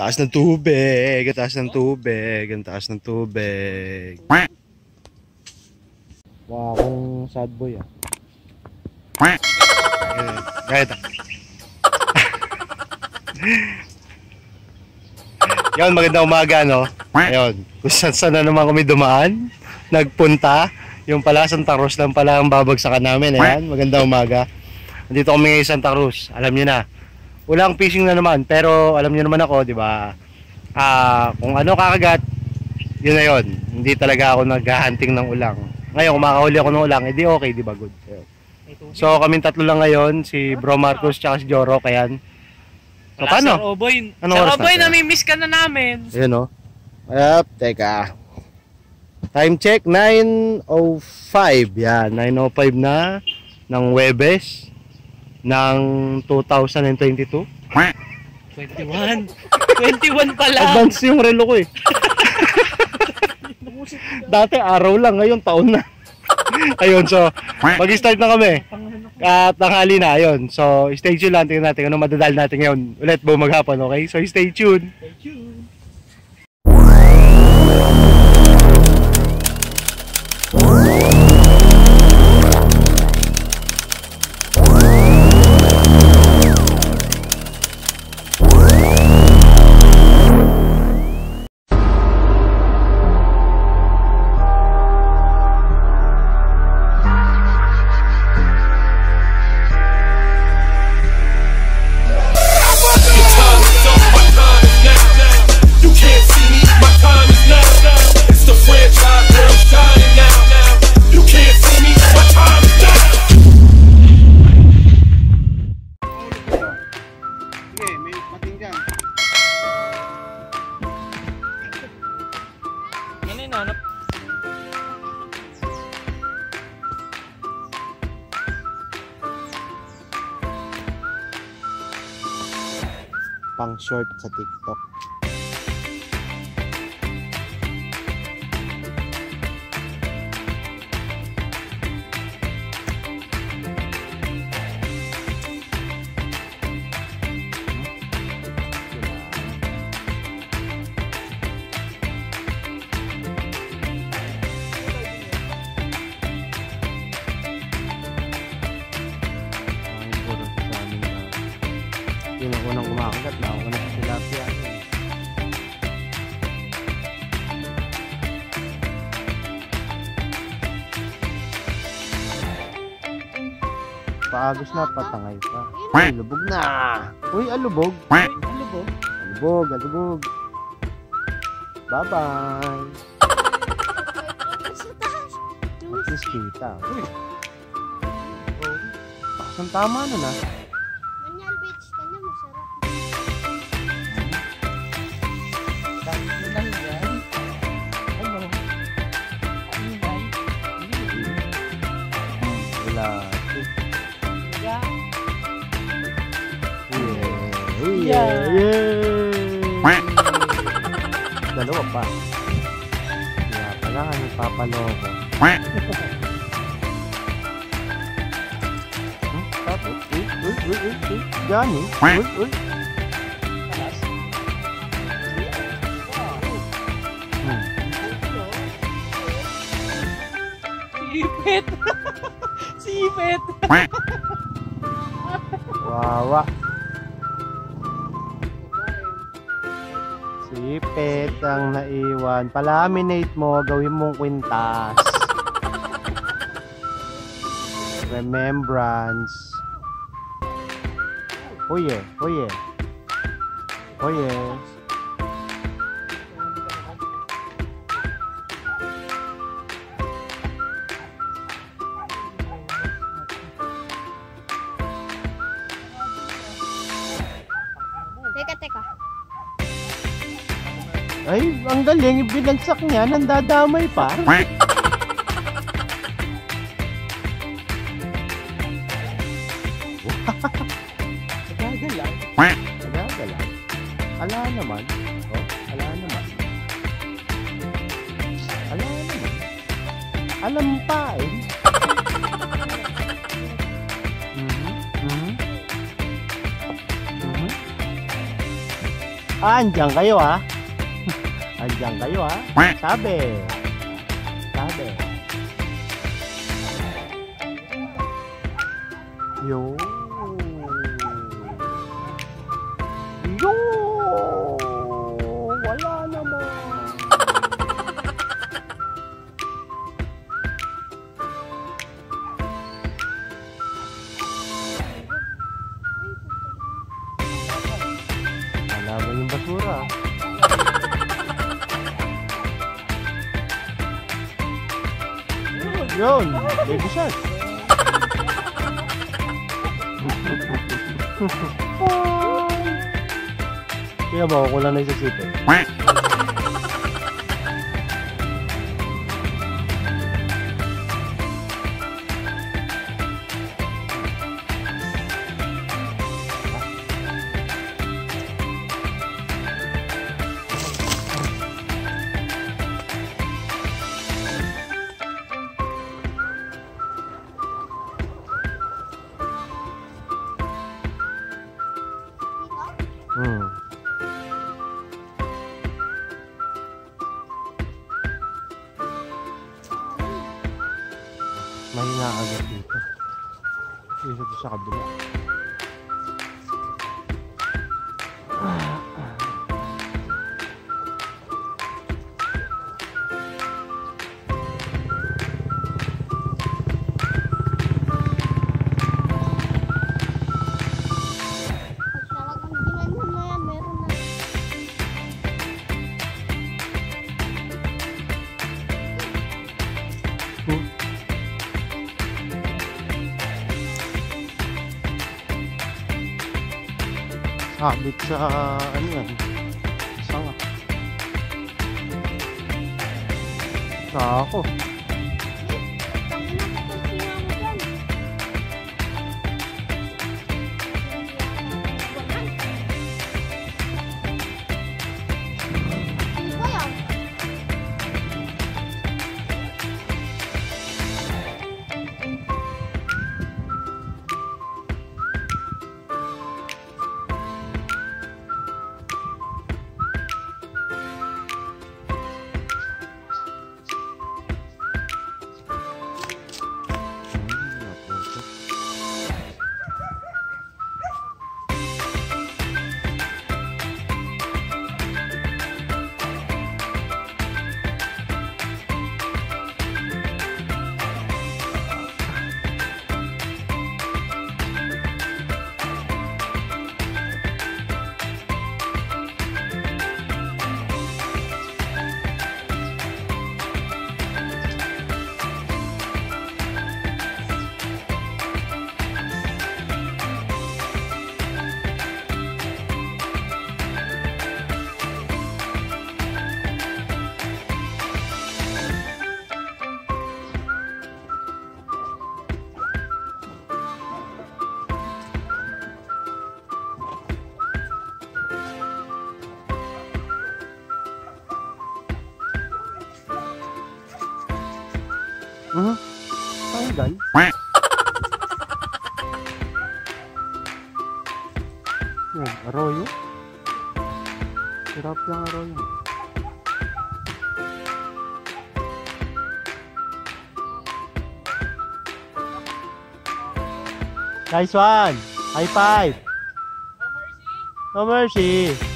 Taas ng tubig, ang taas ng tubig, ang taas ng tubig. Wow, akong sad boy ah. Kahit Yan, magandang umaga, no? Ayun, kung saan saan na naman kami dumaan, nagpunta, yung pala Santa Cruz lang pala ang babagsakan namin, ayan, magandang umaga. Nandito kami ngayon sa Santa Cruz, alam niyo na. Walang fishing na naman, pero alam niyo naman ako, di ba? Ah, kung ano kakagat, yun na yun. Hindi talaga ako naghahunting ng ulang. Ngayon, kung makahuli ako ng ulang, edi okay, di ba? Good. Ayun. So, kaming tatlo lang ngayon, si Bro Marcos tsaka si Joro, kayan. So, Wala, paano? Sir Oboy. Anong Sir Oboy, na? nami-miss ka na namin. Ayan o. Ayap, teka. Time check, 9.05. Yan, 9.05 na ng Webes ng 2022. 21. 21 pa lang. Advance yung relo ko eh. Dati araw lang, ngayon taon na. ayun, so mag-start na kami. At tanghali na, ayun. So stay tuned lang, tingnan natin ano madadal natin ngayon. Ulit buong maghapon, okay? So stay tuned. Your Pang Paagos na, patangay pa. Uy, lubog na! Uy, alubog! Alubog. Alubog, alubog! Bye-bye! At least kita. Uy! Oh, takas ang tama na na. Manyal Beach, kanya masarap. Dahil lang yan. Ano? Ano yan? Wala. Yeah. Uy, Yeah. Dalawa pa. Kaya pala kami papaloko. Hmm? Tapos, uy, uy, uy, uy, uy. Johnny. Uy, uy. Sipit. Sipit. Wawa. Ang naiwan. Palaminate mo, gawin mong kwintas. Remembrance. Oh yeah, oh Ay, ang galing. Binagsak niya. Nandadamay pa. Nagagalang. Nagagalang. Ala naman. Oh, ala naman. Ala naman. Alam pa eh. Ah, andyan kayo ah. andyan kayo ah. Sabi. Sabi. Yo. Yo. Kaya ba, kulang na Dito dito Sabit sa ano yan? Sanga. Sa ako. Mhm. Tanggal. Yan, arroyo. Hirap yung arroyo. Nice one! High five! No mercy! Maliliit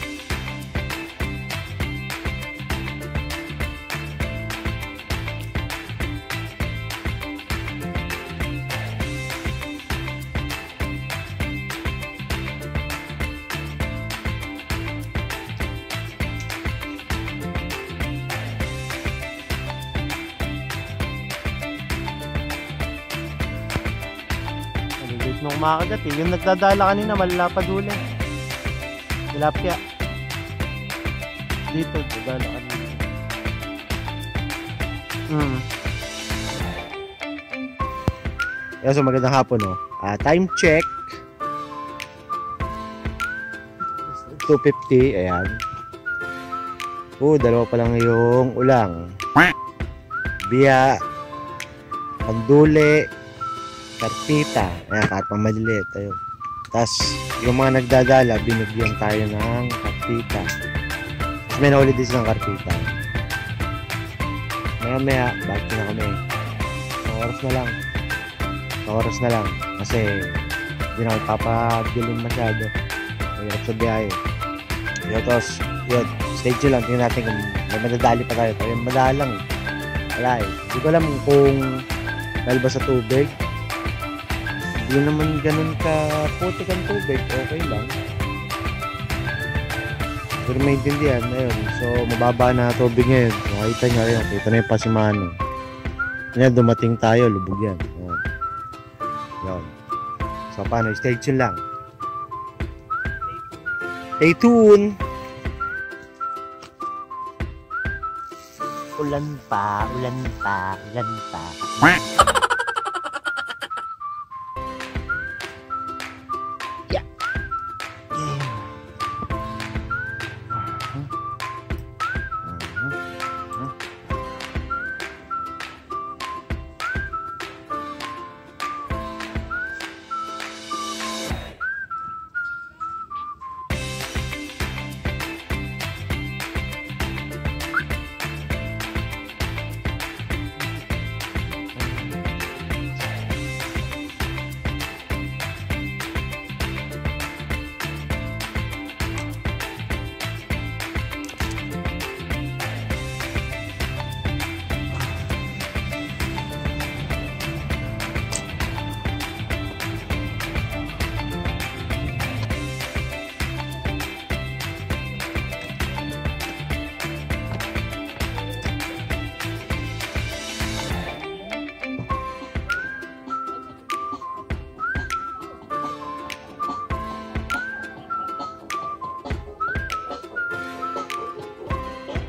nung kumakagat eh. Yung nagdadala kanina, malalapad huli. Tilapia. Dito, nagdadala kanina. Hmm. Kaya so magandang hapon no. Ah, time check. 250, ayan. Oh, dalawa pa lang yung ulang. Biya, pandule, karpita. Ayan, kahit pang maliliit. Ayun. Tapos, yung mga nagdadala, binigyan tayo ng karpita. Tapos may nahuli din silang karpita. Maya maya, back na kami. Isang oras na lang. Isang oras na lang. Kasi hindi na magpapadilim masyado. Mahirap sa biyahe. Yun, tapos, yun, stay chill lang. Tingnan natin kung may madadali pa tayo. Tayo madalang. Wala eh. Hindi ko alam kung dahil ba sa tubig. Hindi naman ganun ka putik ang tubig. Okay lang. Pero maintindihan, ayun. So, mababa na tubig ngayon. So, kita nyo, ayun. Kita na yung pasimano. Yan, dumating tayo. Lubog yan. Ayun. Yun. So, paano? Stay tuned lang. Stay tuned! Ulan pa, ulan pa, ulan pa. Yeah.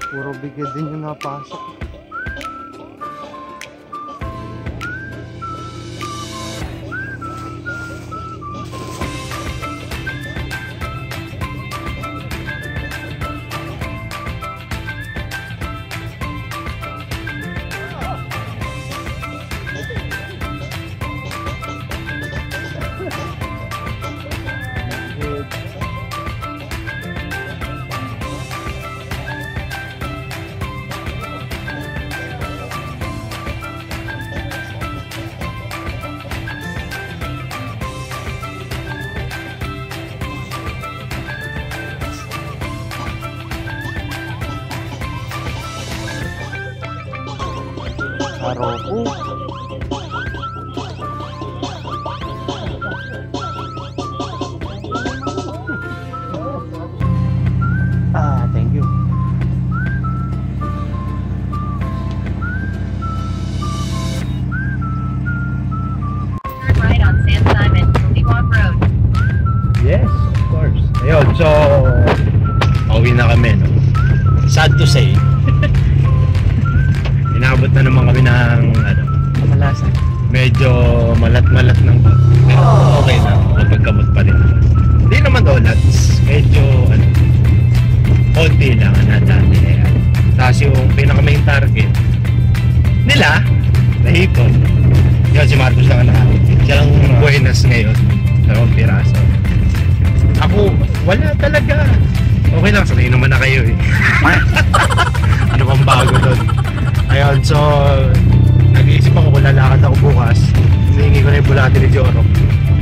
Puro bigay din yung napasok. Haroku Dalawang piraso. Ako, wala talaga. Okay lang, sanay naman na kayo eh. ano bang bago doon? Ayun, so, nag-iisip ako kung lalakad ako bukas. Hinihingi ko na yung bulati ni Joro.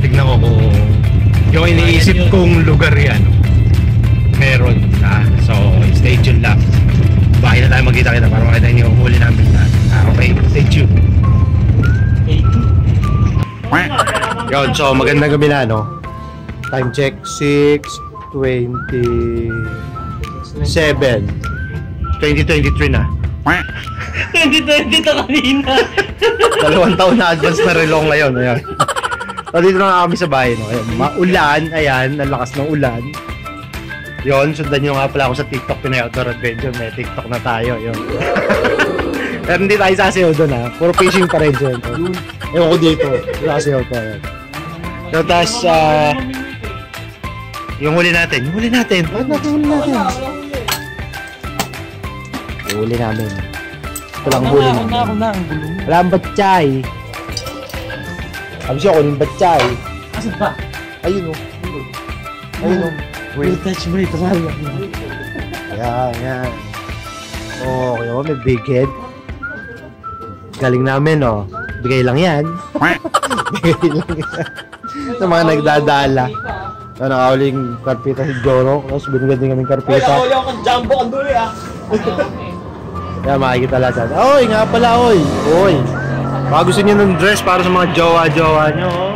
Tignan ko kung yung iniisip kong lugar yan. Meron na. So, stay tuned lang. Bahay na tayo magkita-kita para makita niyo yung huli namin na. Ah, okay, stay tuned. Yun, so magandang gabi na, no? Time check, 6.27 2023 na. 2020 to kanina. Dalawang taon na advance na relong ngayon. Ayan. So, dito na kami sa bahay. No? Ayan, maulan. Ayan, ang lakas ng ulan. Yon, sundan nyo nga pala ako sa TikTok Pinay Outdoor Adventure. May TikTok na tayo. Yun. Pero hindi tayo sasayaw doon ha. Puro fishing pa rin dyan. Ewan ko dito. Sasayaw ko. Ayan. So, tas, ah, yung huli natin. Yung huli natin. Bakit natin huli natin? Yung huli namin. Ito lang huli namin. Wala ang batchay. Sabi siya, kunin batchay. Asan ba? Ayun oh. Ayun, oh. Wait. touch mo ito. Mahal Yan, yan. Oh, kaya may big head. Galing namin, oh. Bigay lang yan. Bigay lang yan. Sa mga nagdadala. So, nakauling karpita si Joro. Tapos binigyan din kaming karpita. ako kang jumbo ang dulo ah. Kaya makikita lahat natin. Oy, nga pala, oy. Oy. Baka gusto niyo ng dress para sa mga jowa-jowa nyo, oh.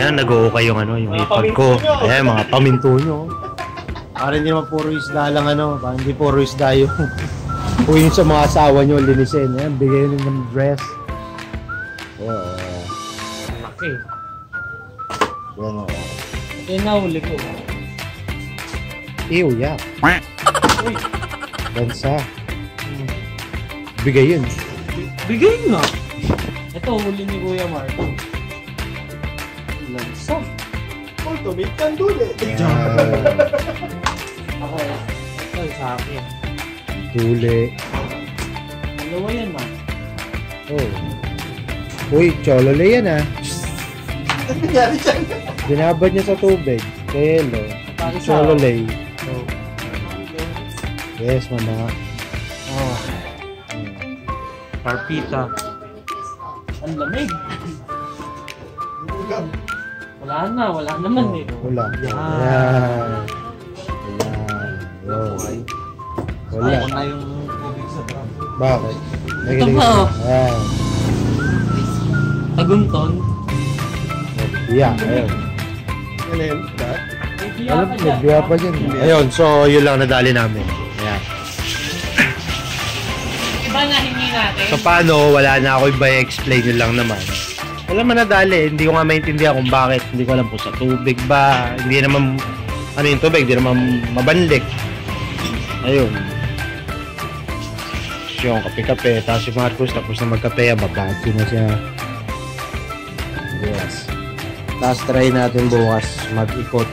Yan, nag-uukay yung ano, yung ipag ko. Ayan, mga paminto nyo. Para hindi naman puro isda lang ano, para hindi puro isda yung Uwi sa mga asawa nyo, linisin. Ayan, bigay nyo ng dress. Oo. Laki. Yan, oh. Ito yung nahuli ko. Ew, yeah. Bansa. Bigay yun. Bigay nga. Ito, huli ni Kuya Marco. Lansa. Yan. Ako, ito sa akin. Tuli. Dalawa yan, ma. Oh. Uy, cholole yan ah. Binabad niya sa tubig. Kelo. Sa- Cholole. Oh. Yes, mama. Oh. Parpita. Ang lamig. Wala na, wala naman eh. Wala. Yan. Yan. Yan. Yun. Wala. na yung tubig sa drum. Bakit? Ito pa, oh. Ayan. Tagunton. Yeah, ayun. Bibiya Alam, pa dyan. nagbiya pa dyan. Ayun, so yun lang nadali namin. Ayan. Iba na hingi natin. So paano, wala na ako iba explain nyo lang naman. Wala man nadali, hindi ko nga maintindihan kung bakit. Hindi ko alam kung sa tubig ba, hindi naman, ano yung tubig, hindi naman mabanlik. Ayun. Yung kape-kape, tapos si Marcos, tapos na magkape, babati na siya. Yes. Tapos try natin bukas mag-ikot.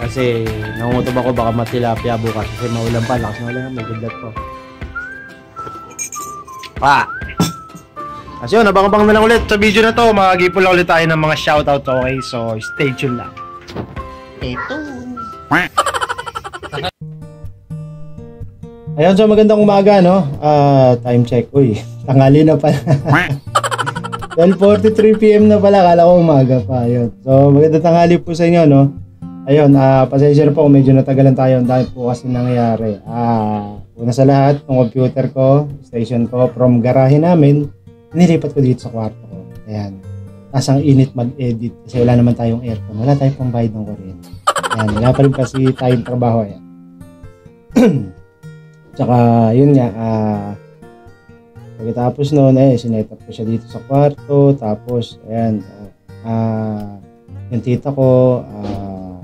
Kasi nangungutob ako baka matilapia bukas kasi maulan pa, lakas ng ulan, may gudlat po. Pa! Kasi yun, abang-abang na lang ulit sa video na to. Makagipon lang ulit tayo ng mga shoutout, okay? So, stay tuned lang. Ito. Ayun, so magandang umaga, no? Ah, time check. Uy, tanghali na pala. 12.43pm na pala, kala ko umaga pa. Ayun. So, magandang tanghali po sa inyo, no? Ayun, ah, pasensya na po medyo natagalan tayo. Dami po kasi nangyayari. Ah, una sa lahat, yung computer ko, station ko, from garahe namin, nilipat ko dito sa kwarto ko. Ayan. Tapos ang init mag-edit kasi wala naman tayong aircon. Wala tayong pambayad ng kuryente. Ayan, wala pa rin kasi tayong trabaho. Ayan. Tsaka, yun nga, ah, pagkatapos noon, eh, sinet up ko siya dito sa kwarto. Tapos, ayan, ah, yung tita ko, ah,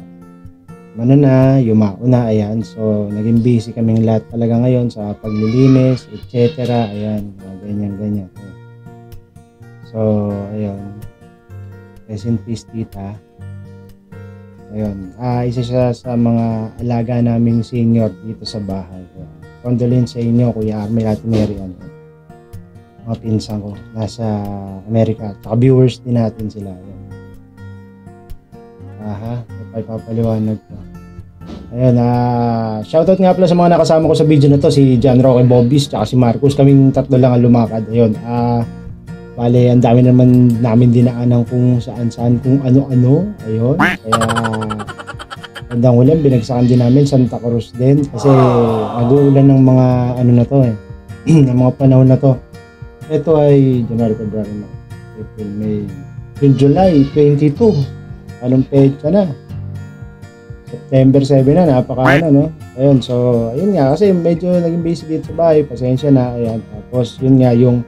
ano na, yumao na, ayan. So, naging busy kaming lahat talaga ngayon sa paglilinis, etc. Ayan, ganyan, ganyan. So, ayun. Rest in peace, tita. Ayun. Ah, isa siya sa mga alaga naming senior dito sa bahay. Condolence sa inyo, Kuya Armel at Mary. Ano, mga pinsan ko. Nasa Amerika. Tsaka viewers din natin sila. Ayan. Aha, may papaliwanag ko. Ayun, ah, shoutout nga pala sa mga nakasama ko sa video na to, si John Roque Bobis, tsaka si Marcos. Kaming tatlo lang ang lumakad. Ayun, ah, bale, ang dami naman namin dinaanan kung saan-saan, kung ano-ano. Ayun, kaya, bandang ulan, binagsakan din namin, Santa Cruz din. Kasi, nag-uulan ng mga, ano na to eh, ng mga panahon na to. Ito ay January, February, March, April, May, June, July, 22. Anong petsa na? September 7 na, napaka ano, no? Ayun, so, ayun nga, kasi medyo naging busy dito sa bahay, pasensya na, ayan. Tapos, yun nga, yung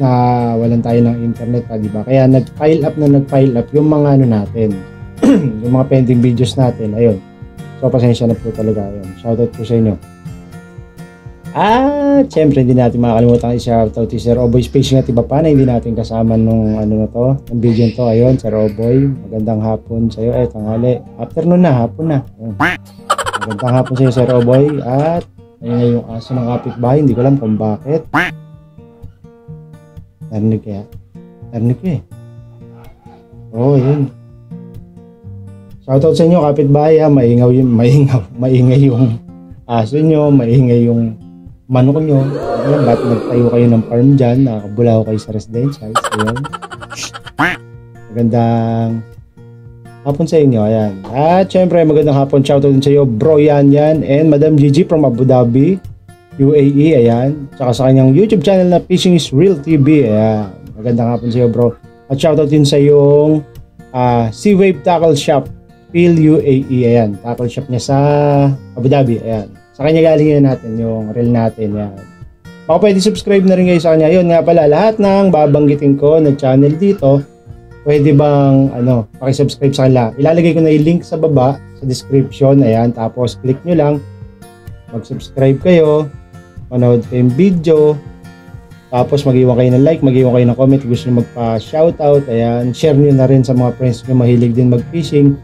na walan tayo ng internet, pa, di ba? Kaya nag-file up na nag-file up yung mga ano natin, yung mga pending videos natin, ayun. So, pasensya na po talaga, ayun. Shoutout po sa inyo. At, syempre, hindi natin makakalimutan i-shoutout si Sir Oboy Spacing at iba pa na hindi natin kasama nung ano na to, ng video to. Ayun, Sir Oboy, magandang hapon sa iyo. Eh, tanghali. Afternoon na, hapon na. Magandang hapon sa iyo, Sir Oboy. At, ayun na yung aso ng kapitbahay. Hindi ko alam kung bakit. Narinig kaya? Narinig ko eh. Oo, oh, yun. Shoutout sa inyo, kapitbahay ha. Maingaw yung, maingaw, maingay yung aso nyo, maingay yung manok nyo. Ayan, ba't nagtayo kayo ng farm dyan, nakabulaw kayo sa residential. Ayan. Magandang hapon sa inyo, ayan. At syempre, magandang hapon, shoutout din sa iyo, bro yan yan, and Madam Gigi from Abu Dhabi, UAE, ayan. Tsaka sa kanyang YouTube channel na Fishing is Real TV, ayan. Magandang hapon sa iyo, bro. At shoutout din sa yung ah, Sea Wave Tackle Shop, Phil UAE, ayan. Tackle shop niya sa Abu Dhabi, ayan. Sa kanya galing yan natin, yung reel natin, yan. Baka pwede subscribe na rin kayo sa kanya. Yun nga pala, lahat ng babanggitin ko na channel dito, pwede bang ano, paki-subscribe sa kanila. Ilalagay ko na yung link sa baba sa description. Ayan, tapos click nyo lang. Mag-subscribe kayo. Manood kayo yung video. Tapos mag-iwan kayo ng like, mag-iwan kayo ng comment gusto nyo magpa-shoutout. Ayan, share nyo na rin sa mga friends nyo mahilig din mag-fishing.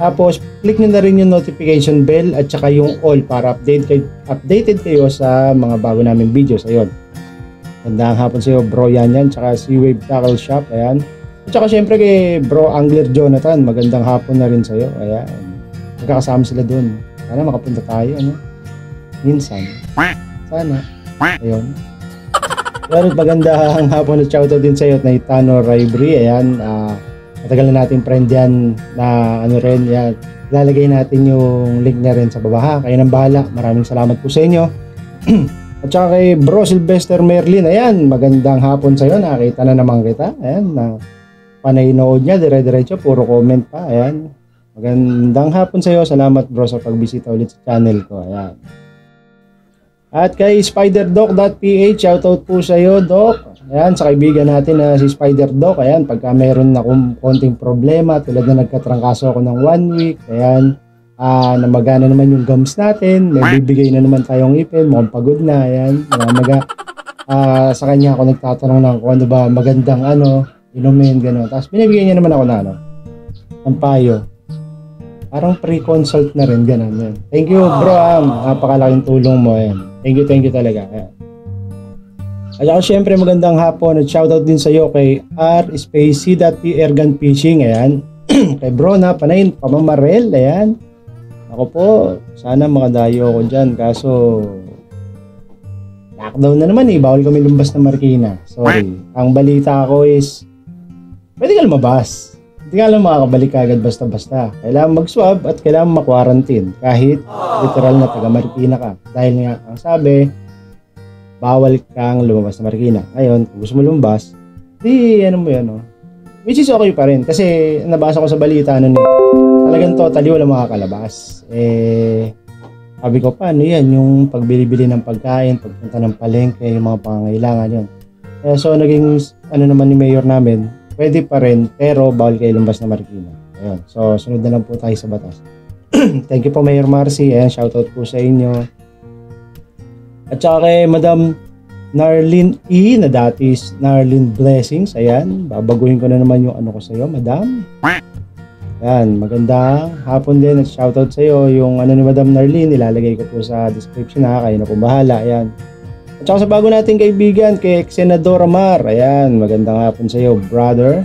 Tapos, click nyo na rin yung notification bell at saka yung all para update kayo, updated kayo sa mga bago naming videos. Ayun. Gandang hapon sa iyo, bro yan yan. Tsaka si Wave Tackle Shop. Ayan. At saka syempre kay bro Angler Jonathan, magandang hapon na rin sa'yo. Ayan. Magkakasama sila dun. Sana makapunta tayo, ano? Minsan. Sana. Ayun. Pero magandang hapon at shoutout din sa'yo at Naitano Raibri. Ayan. ah matagal na natin friend yan na ano rin. Yan. Lalagay natin yung link niya rin sa baba ha. Kayo nang bahala. Maraming salamat po sa inyo. At saka kay Bro Sylvester Merlin, ayan, magandang hapon sa'yo, nakita na naman kita, ayan, na panay niya, dire-diretso, puro comment pa, ayan. Magandang hapon sa'yo, salamat bro sa pagbisita ulit sa channel ko, ayan. At kay spiderdoc.ph, shoutout po sa iyo, Doc. Ayan, sa kaibigan natin na si Spider Doc. Ayan, pagka meron akong konting problema, tulad na nagkatrangkaso ako ng one week, ayan, ah namagana naman yung gums natin, may bibigay na naman tayong ipin, mukhang pagod na, ayan, namaga. Ah, sa kanya ako nagtatanong ng kung ano ba magandang ano, inumin, gano'n. Tapos binibigay niya naman ako na ano, ng payo. Parang pre-consult na rin, gano'n. Yan. Thank you, bro, Am. Napakalaking tulong mo, ayan. Thank you, thank you talaga. Ayan. At saka syempre magandang hapon at shoutout din sa iyo kay R Spacey.p Ergan Fishing, ayan. kay bro na panayin, pamamarel, ayan. Ako po, sana makadayo ako dyan. Kaso, lockdown na naman eh. Bawal kami lumbas na Marikina. Sorry. Ang balita ko is, pwede ka lumabas. Hindi ka lang makakabalik agad basta-basta. Kailangan mag-swab at kailangan ma-quarantine. Kahit literal na taga Marikina ka. Dahil nga, ang sabi, bawal kang lumabas na Marikina. Ngayon, kung gusto mo lumabas, di ano mo yan, no? Which is okay pa rin. Kasi nabasa ko sa balita ano ni talagang totally wala makakalabas. Eh, sabi ko, paano yan? Yung pagbili-bili ng pagkain, pagpunta ng palengke, yung mga pangangailangan yun. Eh, so, naging, ano naman ni mayor namin, pwede pa rin, pero bawal kayo lumabas na Marikina. Ayun. So, sunod na lang po tayo sa batas. Thank you po, Mayor Marcy. Ayan, shoutout po sa inyo. At saka kay Madam Narlin E, na dati is Narlin Blessings. Ayan, babaguhin ko na naman yung ano ko sa iyo, Madam. Ayan, magandang hapon din at shoutout sa iyo. Yung ano ni Madam Narlin, ilalagay ko po sa description ha. Kayo na po bahala. Ayan. At saka sa bago nating kaibigan, kay Senadora Mar. Ayan, magandang hapon sa iyo, brother,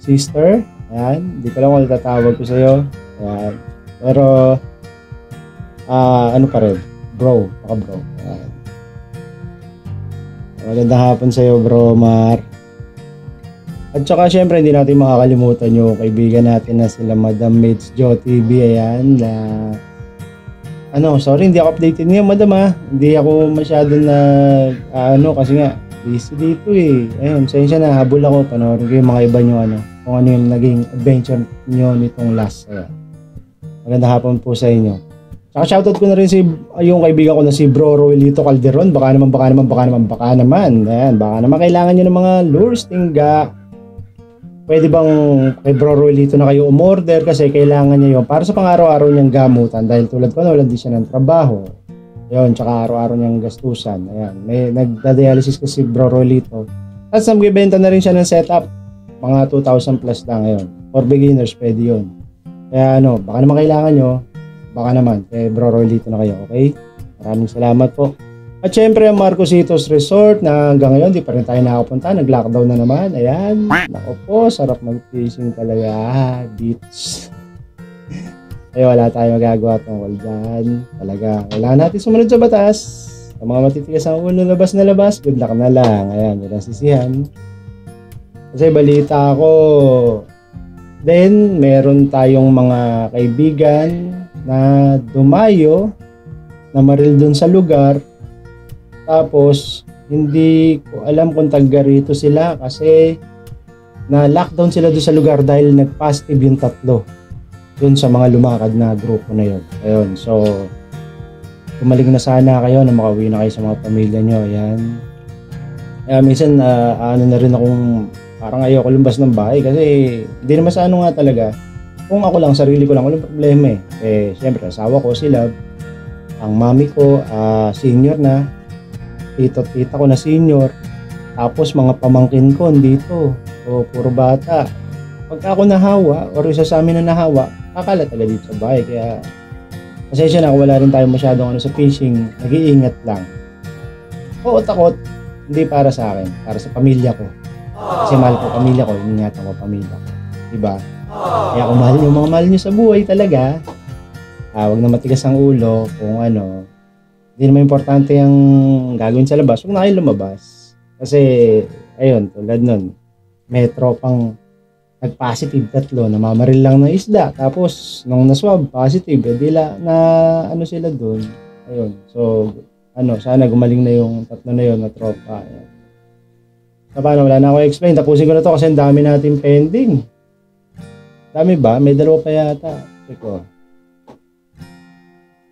sister. Ayan, hindi ko lang kung tatawag ko sa iyo. Ayan. Pero, ah ano pa rin, bro, baka bro. Ayan. Magandang hapon sa iyo, bro, Mar. At saka syempre hindi natin makakalimutan yung kaibigan natin na sila Madam Mates Jo TV ayan na ano sorry hindi ako updated ngayon madam ah hindi ako masyado na ano kasi nga busy dito eh ayun sensya na habol ako panoorin ko yung mga iba nyo ano kung ano yung naging adventure nyo nitong last ayan. magandang hapon po sa inyo Saka shoutout ko na rin si yung kaibigan ko na si Bro Roelito Calderon baka naman baka naman baka naman baka naman ayan baka naman kailangan nyo ng mga lures tingga pwede bang kay Bro Roelito na kayo umorder kasi kailangan niya yun para sa pang-araw-araw niyang gamutan dahil tulad ko na wala din siya ng trabaho. Yun, tsaka araw-araw niyang gastusan. Ayan, may nagda-dialysis kasi Bro Roelito. At nagbibenta na rin siya ng setup. Mga 2,000 plus lang ngayon. For beginners, pwede yun. Kaya ano, baka naman kailangan nyo, baka naman, kay Bro Roelito na kayo, okay? Maraming salamat po. At syempre ang Marcositos Resort na hanggang ngayon di pa rin tayo nakapunta. Nag-lockdown na naman. Ayan. Nako po, sarap mag-fishing talaga. Ah, beach. Ay, wala tayong magagawa tungkol dyan. Talaga, wala natin sumunod sa batas. Ang mga matitigas ang ulo, labas na labas, good luck na lang. Ayan, walang sisihan. Kasi balita ako, then meron tayong mga kaibigan na dumayo na maril dun sa lugar. Tapos, hindi ko alam kung taga rito sila kasi na lockdown sila doon sa lugar dahil nag-positive yung tatlo doon sa mga lumakad na grupo na yun. Ayun, so gumaling na sana kayo na makauwi na kayo sa mga pamilya nyo. Ayan. Kaya minsan, ah, ano na rin akong parang ayoko lumbas ng bahay kasi hindi naman sa ano nga talaga. Kung ako lang, sarili ko lang, walang problema eh. Eh, syempre, asawa ko, sila, ang mami ko, ah, senior na, tito tita ko na senior, tapos mga pamangkin ko dito, o puro bata. Pagka ako nahawa, or isa sa amin na nahawa, kakalat agad dito sa bahay. Kaya, pasensya na wala rin tayo masyadong ano sa fishing, nag-iingat lang. Oo, takot, hindi para sa akin, para sa pamilya ko. Kasi mahal ko pamilya ko, iningatan ko pamilya ko. Diba? Kaya kung mahal niyo mga mahal niyo sa buhay talaga, ah, wag na matigas ang ulo kung ano, hindi naman importante yung gagawin sa labas, huwag na kayo lumabas. Kasi, ayun, tulad nun, may tropang nag-positive tatlo, namamaril lang ng isda. Tapos, nung na-swab, positive, eh, di la, na ano sila doon. Ayun, so, ano, sana gumaling na yung tatlo na yun na tropa. Ayun. So, paano, wala na ako explain. Tapusin ko na to kasi ang dami natin pending. Dami ba? May dalawa pa yata. Check ko.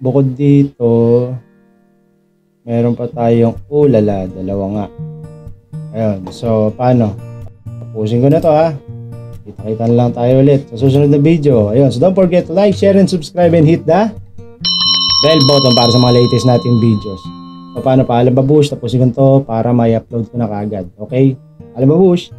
Bukod dito, meron pa tayong ulala, dalawa nga. Ayun, so paano? Tapusin ko na to ha. Kita-kita lang tayo ulit sa susunod na video. Ayun, so don't forget to like, share, and subscribe and hit the bell button para sa mga latest nating videos. So paano pa? Alam ba, Bush? Tapusin ko to para may upload ko na kagad. Okay? Alam ba, Bush?